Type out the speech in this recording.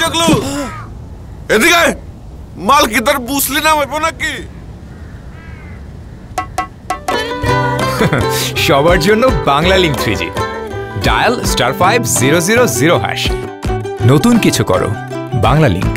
জগলু, এদিকে মাল কি তোর বুসলি না হইব নাকি? সবার জন্য Banglalink three G dial star five zero zero zero hash নতুন কিছু করো। বাংলা লিঙ্ক